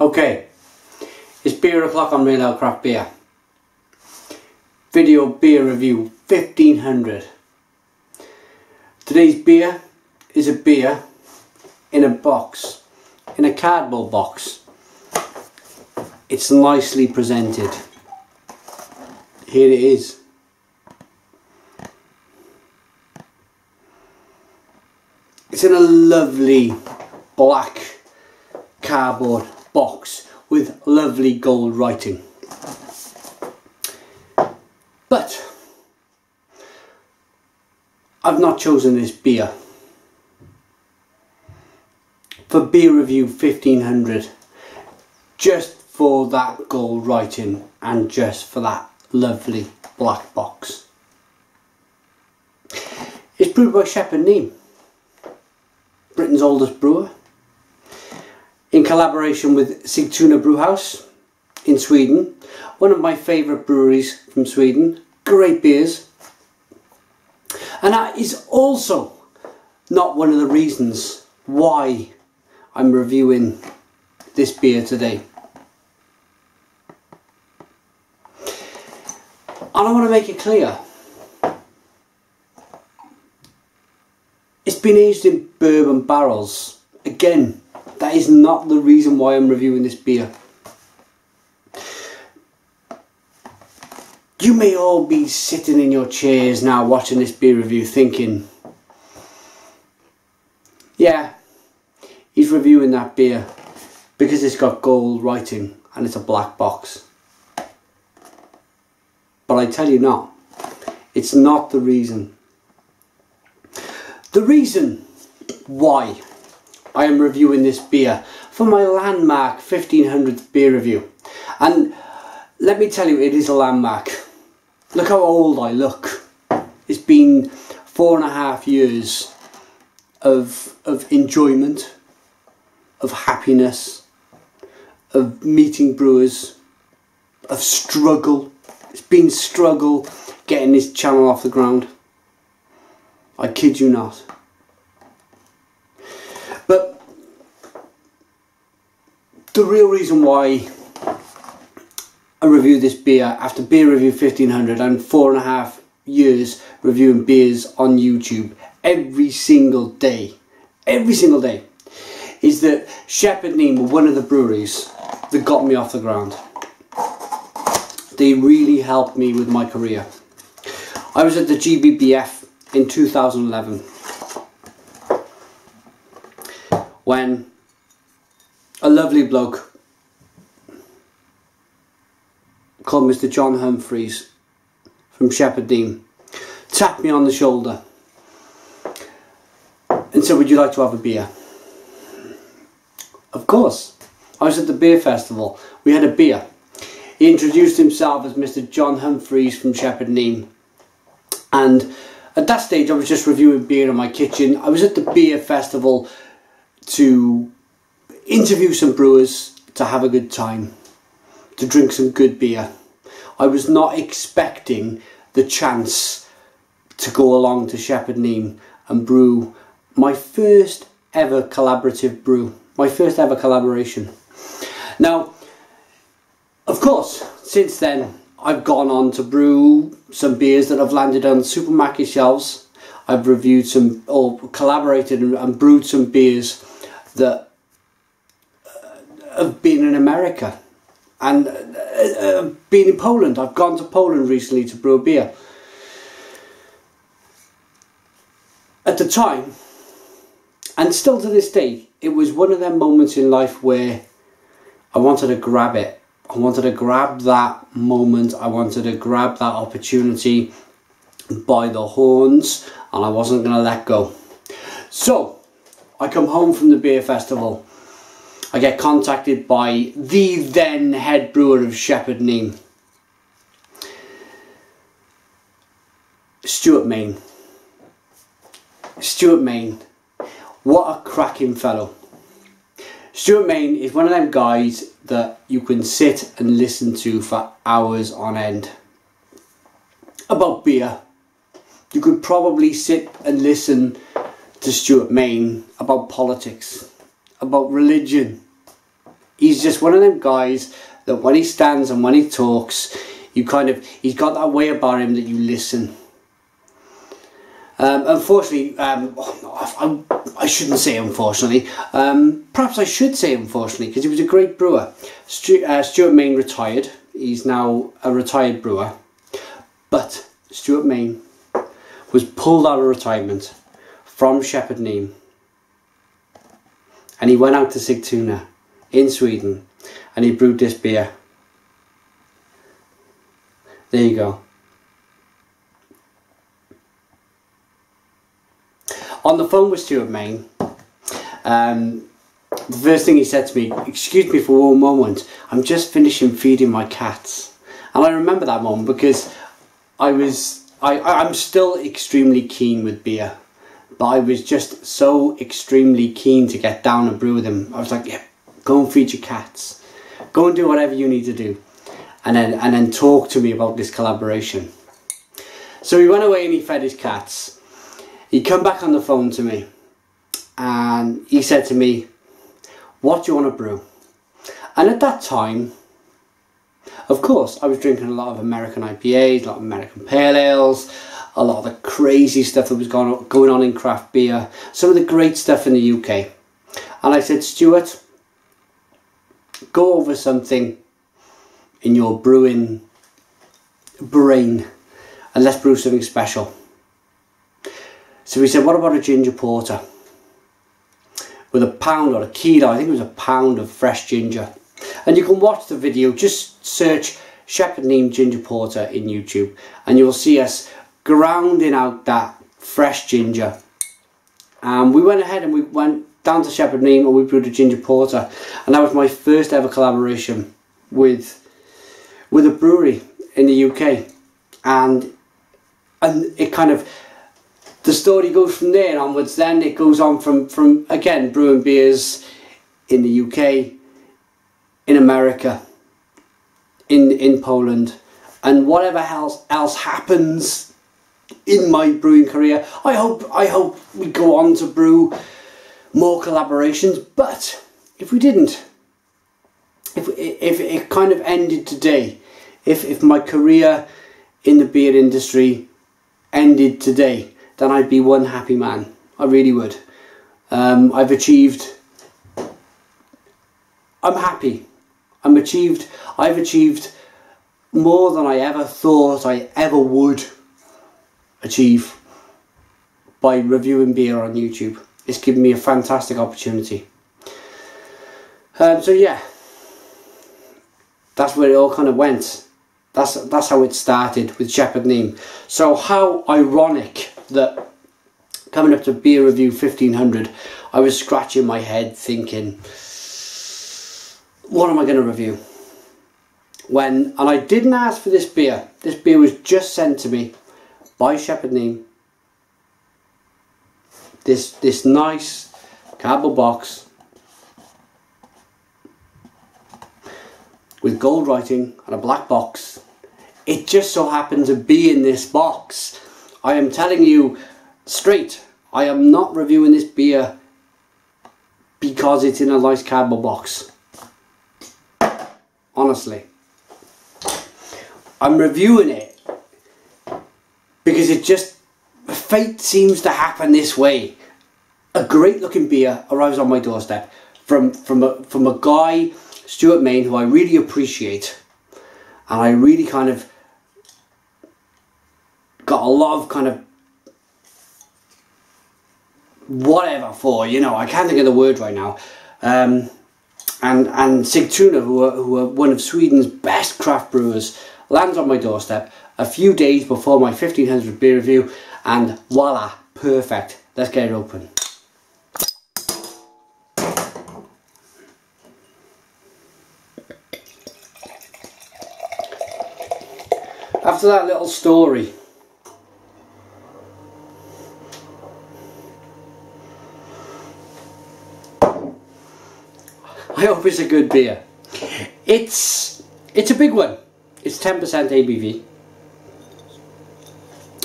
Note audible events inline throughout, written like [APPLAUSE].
Okay, it's beer o'clock on Real Ale Craft Beer. Video beer review 1500. Today's beer is a beer in a box, in a cardboard box. It's nicely presented. Here it is. It's in a lovely black cardboard box with lovely gold writing. But I've not chosen this beer for beer review 1500 just for that gold writing and just for that lovely black box. It's brewed by Shepherd Neame, Britain's oldest brewer in collaboration with Sigtuna Brewhouse in Sweden. One of my favourite breweries from Sweden. Great beers. And that is also not one of the reasons why I'm reviewing this beer today. And I want to make it clear. It's been aged in bourbon barrels. Again, that is not the reason why I'm reviewing this beer. You may all be sitting in your chairs now watching this beer review thinking, yeah, he's reviewing that beer because it's got gold writing and it's a black box. But I tell you not, it's not the reason. The reason why I am reviewing this beer for my landmark 1500th beer review. And let me tell you, it is a landmark. Look how old I look. It's been four and a half years of, of enjoyment, of happiness, of meeting brewers, of struggle. It's been struggle getting this channel off the ground. I kid you not. The real reason why I reviewed this beer after beer review 1500 and four and a half years reviewing beers on YouTube every single day, every single day, is that Shepherd were one of the breweries that got me off the ground. They really helped me with my career. I was at the GBBF in 2011 when a lovely bloke called Mr. John Humphreys from Shepherd Neame tapped me on the shoulder and said, Would you like to have a beer? Of course. I was at the beer festival. We had a beer. He introduced himself as Mr. John Humphreys from Shepherd Neame. And at that stage, I was just reviewing beer in my kitchen. I was at the beer festival to interview some brewers, to have a good time, to drink some good beer. I was not expecting the chance to go along to Shepherd Neame and brew my first ever collaborative brew, my first ever collaboration. Now, of course, since then, I've gone on to brew some beers that have landed on supermarket shelves. I've reviewed some or collaborated and, and brewed some beers that uh, being in America and uh, uh, been in Poland. I've gone to Poland recently to brew beer. At the time, and still to this day, it was one of them moments in life where I wanted to grab it. I wanted to grab that moment. I wanted to grab that opportunity by the horns, and I wasn't going to let go. So, I come home from the beer festival. I get contacted by the then head brewer of Shepherd Neame, Stuart Main. Stuart Main, what a cracking fellow. Stuart Main is one of them guys that you can sit and listen to for hours on end. About beer. You could probably sit and listen to Stuart Main about politics, about religion, He's just one of them guys that when he stands and when he talks, you kind of, he's got that way about him that you listen. Um, unfortunately, um, I, I, shouldn't say unfortunately, um, perhaps I should say unfortunately, because he was a great brewer. Stu, uh, Stuart Main retired, he's now a retired brewer, but Stuart Main was pulled out of retirement from Shepherd Neame and he went out to Sigtuna in Sweden and he brewed this beer. There you go. On the phone with Stuart Main, um, the first thing he said to me, excuse me for one moment, I'm just finishing feeding my cats. And I remember that moment because I was, I, I'm still extremely keen with beer but I was just so extremely keen to get down and brew with him. I was like, yeah, go and feed your cats. Go and do whatever you need to do. And then, and then talk to me about this collaboration. So he went away and he fed his cats. He come back on the phone to me and he said to me, what do you want to brew? And at that time, of course, I was drinking a lot of American IPAs, a lot of American Pale Ales, a lot of the crazy stuff that was going on, going on in craft beer, some of the great stuff in the UK. And I said, Stuart, go over something in your brewing brain and let's brew something special. So we said, what about a ginger porter? With a pound or a kilo, I think it was a pound of fresh ginger. And you can watch the video, just search Shepherd Neame Ginger Porter in YouTube and you will see us grounding out that fresh ginger. And we went ahead and we went down to Shepherd Neame and we brewed a ginger porter. And that was my first ever collaboration with with a brewery in the UK. And and it kind of the story goes from there onwards then it goes on from from again brewing beers in the UK in America in in Poland and whatever else else happens in my brewing career. I hope I hope we go on to brew more collaborations, but if we didn't, if if it kind of ended today, if if my career in the beer industry ended today, then I'd be one happy man. I really would. Um, I've achieved. I'm happy. I'm achieved. I've achieved more than I ever thought I ever would achieve by reviewing beer on YouTube. It's given me a fantastic opportunity. Um, so yeah, that's where it all kind of went. That's that's how it started with Shepherd Neame. So how ironic that coming up to beer review 1500, I was scratching my head thinking, what am I going to review? When and I didn't ask for this beer. This beer was just sent to me by Shepherd Neame. This this nice cardboard box with gold writing and a black box. It just so happened to be in this box. I am telling you straight, I am not reviewing this beer because it's in a nice cardboard box. Honestly. I'm reviewing it because it just fate seems to happen this way. A great looking beer arrives on my doorstep from from a, from a guy Stuart Main who I really appreciate, and I really kind of got a lot of kind of whatever for you know I can't think of the word right now. Um, and and Sigtuna, who are, who are one of Sweden's best craft brewers, lands on my doorstep a few days before my 1500 beer review and voila, perfect. Let's get it open. After that little story, I hope it's a good beer. It's it's a big one. It's 10% ABV.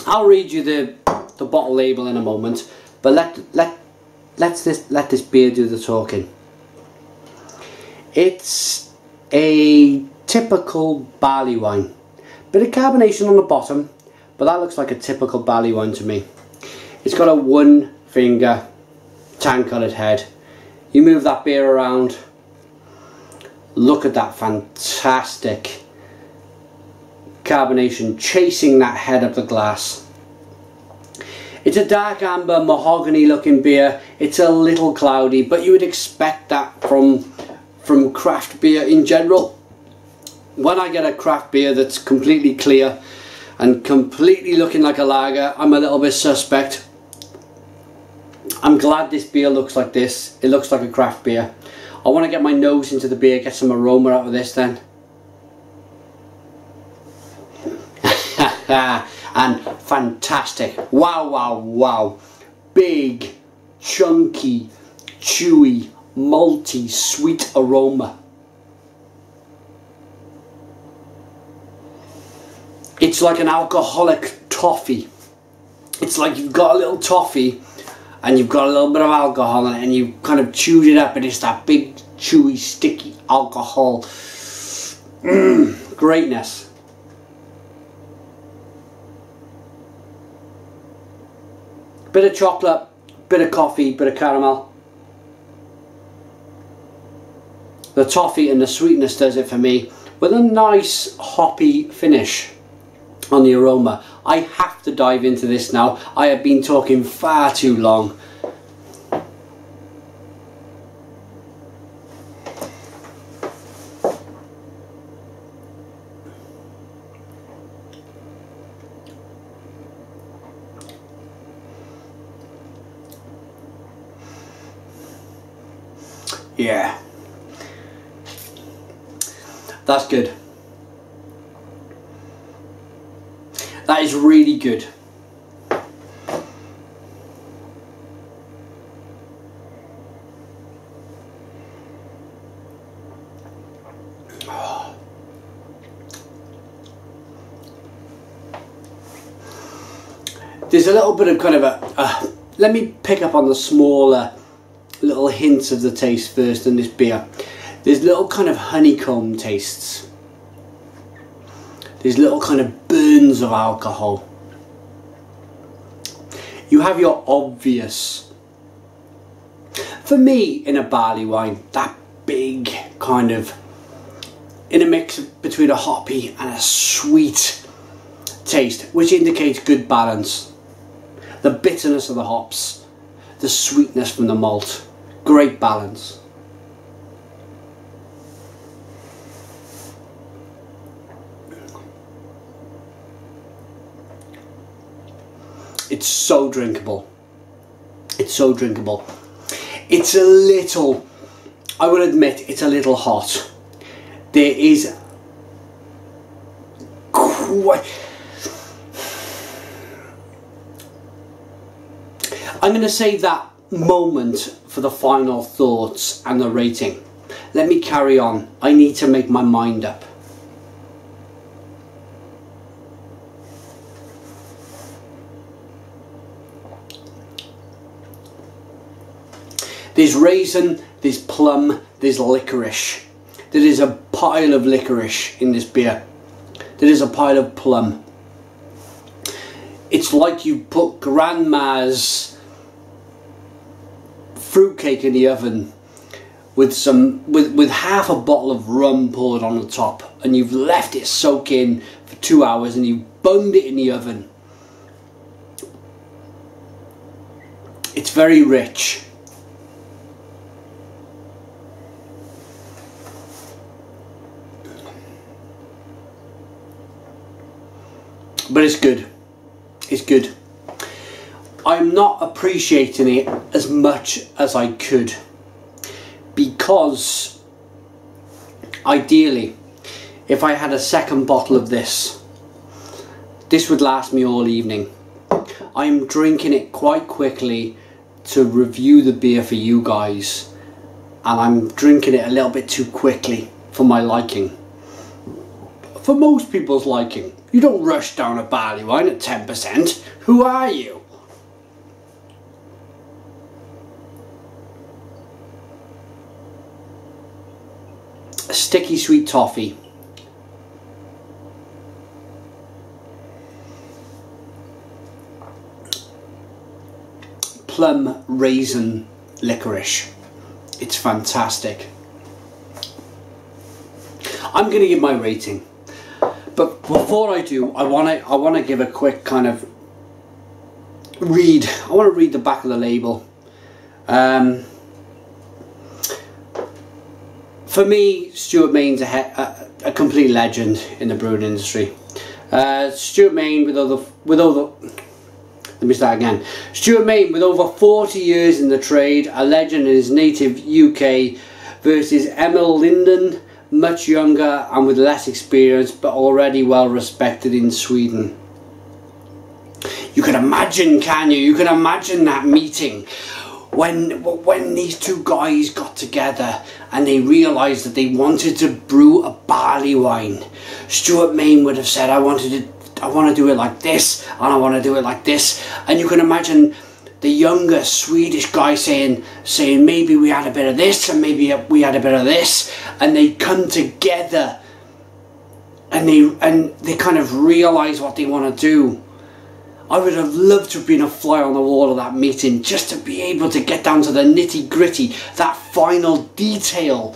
I'll read you the the bottle label in a moment, but let let let's this let this beer do the talking. It's a typical barley wine. Bit of carbonation on the bottom, but that looks like a typical barley wine to me. It's got a one finger tan coloured head. You move that beer around, look at that fantastic carbonation chasing that head of the glass. It's a dark amber mahogany looking beer. It's a little cloudy, but you would expect that from from craft beer in general. When I get a craft beer that's completely clear and completely looking like a lager, I'm a little bit suspect. I'm glad this beer looks like this. It looks like a craft beer. I want to get my nose into the beer, get some aroma out of this then. And fantastic. Wow, wow, wow. Big, chunky, chewy, malty, sweet aroma. It's like an alcoholic toffee. It's like you've got a little toffee and you've got a little bit of alcohol in it and you kind of chewed it up and it's that big chewy sticky alcohol mm, greatness bit of chocolate bit of coffee bit of caramel the toffee and the sweetness does it for me with a nice hoppy finish on the aroma. I have to dive into this now. I have been talking far too long. Yeah. That's good. That is really good. There's a little bit of kind of a, uh, let me pick up on the smaller little hints of the taste first in this beer. There's little kind of honeycomb tastes. There's little kind of burns of alcohol. You have your obvious, for me in a barley wine, that big kind of, in a mix between a hoppy and a sweet taste, which indicates good balance. The bitterness of the hops, the sweetness from the malt, great balance. It's so drinkable. It's so drinkable. It's a little, I will admit, it's a little hot. There is quite, I'm going to save that moment for the final thoughts and the rating. Let me carry on. I need to make my mind up. There's raisin, there's plum, there's licorice. There is a pile of licorice in this beer. There is a pile of plum. It's like you put grandma's fruitcake in the oven with some with with half a bottle of rum poured on the top and you've left it soak in for two hours and you've bunged it in the oven it's very rich but it's good. It's good. I'm not appreciating it as much as I could because ideally if I had a second bottle of this this would last me all evening. I'm drinking it quite quickly to review the beer for you guys and I'm drinking it a little bit too quickly for my liking. For most people's liking. You don't rush down a barley wine at 10%. Who are you? a sticky sweet toffee. Plum raisin licorice. It's fantastic. I'm going to give my rating. But before I do, I want to I want to give a quick kind of read. I want to read the back of the label. Um, for me, Stuart Main's a, a, a, complete legend in the brewing industry. Uh, Stuart Main with over with over let me start again. Stuart Main with over 40 years in the trade, a legend in his native UK versus Emil Linden much younger and with less experience but already well respected in Sweden. You can imagine, can you? You can imagine that meeting when when these two guys got together and they realised that they wanted to brew a barley wine. Stuart Main would have said, "I wanted to, I want to do it like this, and I want to do it like this," and you can imagine the younger Swedish guy saying saying maybe we had a bit of this and maybe we had a bit of this. And they come together and they and they kind of realize what they want to do. I would have loved to have been a fly on the wall of that meeting just to be able to get down to the nitty gritty that final detail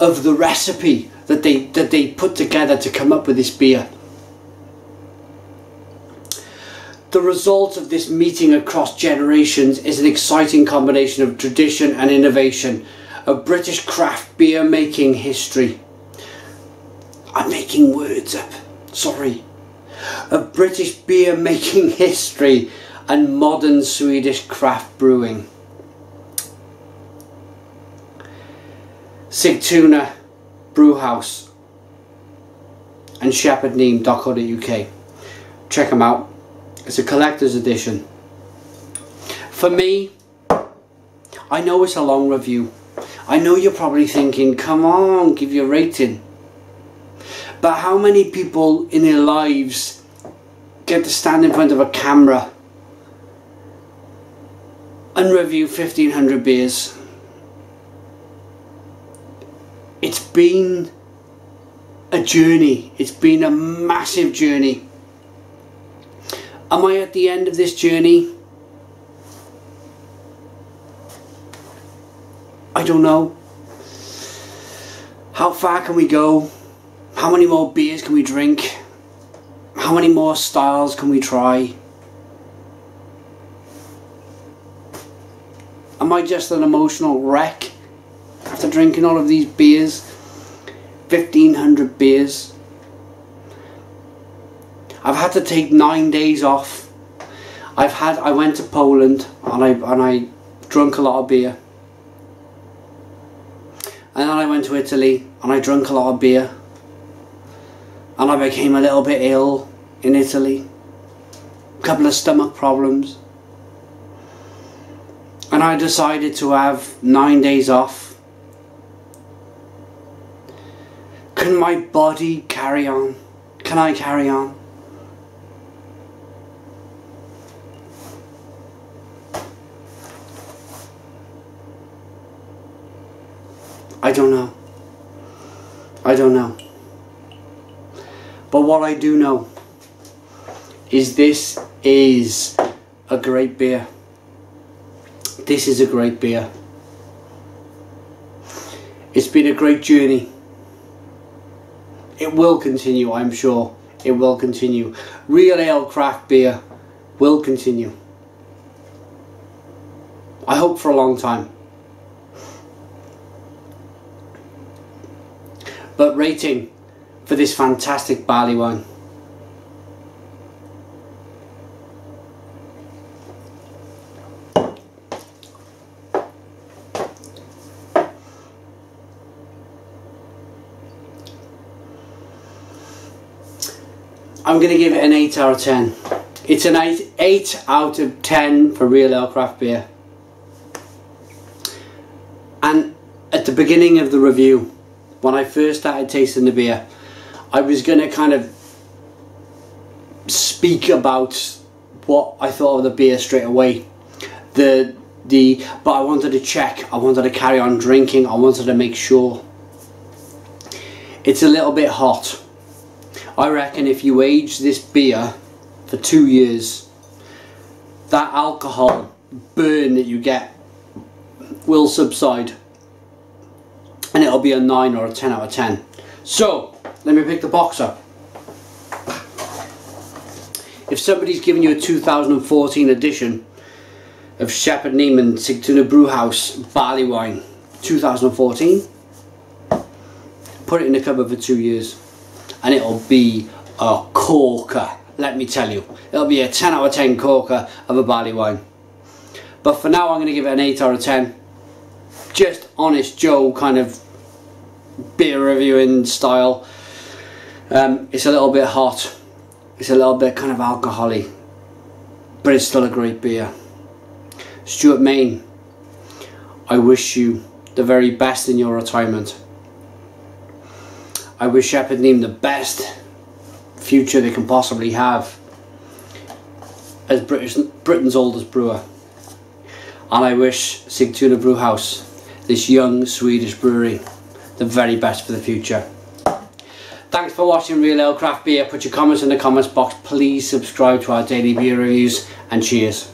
of the recipe that they that they put together to come up with this beer The result of this meeting across generations is an exciting combination of tradition and innovation, of British craft beer making history. I'm making words up, sorry. Of British beer making [LAUGHS] history and modern Swedish craft brewing. Sigtuna Brewhouse and shepherdneame.co.uk. Check them out. It's a collector's edition. For me, I know it's a long review. I know you're probably thinking, come on, give your rating. But how many people in their lives get to stand in front of a camera and review 1500 beers? It's been a journey. It's been a massive journey. Am I at the end of this journey? I don't know. How far can we go? How many more beers can we drink? How many more styles can we try? Am I just an emotional wreck after drinking all of these beers? 1500 beers. I've had to take nine days off. I've had I went to Poland and I and I drunk a lot of beer. And then I went to Italy and I drank a lot of beer. And I became a little bit ill in Italy. A couple of stomach problems. And I decided to have nine days off. Can my body carry on? Can I carry on? I don't know. I don't know. But what I do know is this is a great beer. This is a great beer. It's been a great journey. It will continue, I'm sure. It will continue. Real ale craft beer will continue. I hope for a long time. But rating for this fantastic barley wine. I'm going to give it an 8 out of 10. It's an 8, 8 out of 10 for real ale craft beer. And at the beginning of the review, when I first started tasting the beer, I was going to kind of speak about what I thought of the beer straight away. The the but I wanted to check. I wanted to carry on drinking. I wanted to make sure. It's a little bit hot. I reckon if you age this beer for two years, that alcohol burn that you get will subside and it'll be a 9 or a 10 out of 10. So, let me pick the box up. If somebody's giving you a 2014 edition of Shepherd Neame Sigtuna Brewhouse Barley Wine 2014, put it in the cupboard for two years and it'll be a corker, let me tell you. It'll be a 10 out of 10 corker of a barley wine. But for now I'm going to give it an 8 out of 10. Just honest Joe kind of beer reviewing style. Um, it's a little bit hot. It's a little bit kind of alcoholic. But it's still a great beer. Stuart Main, I wish you the very best in your retirement. I wish Shepherd Neame the best future they can possibly have as British, Britain's oldest brewer. And I wish Sigtuna Brewhouse, this young Swedish brewery, the very best for the future. Thanks for watching Real Ale Craft Beer. Put your comments in the comments box. Please subscribe to our daily beer reviews and cheers.